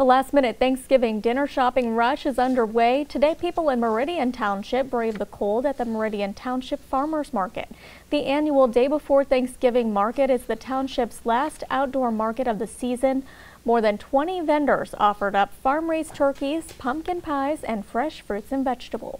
The last minute Thanksgiving dinner shopping rush is underway. Today, people in Meridian Township brave the cold at the Meridian Township Farmers Market. The annual day before Thanksgiving market is the township's last outdoor market of the season. More than 20 vendors offered up farm raised turkeys, pumpkin pies, and fresh fruits and vegetables.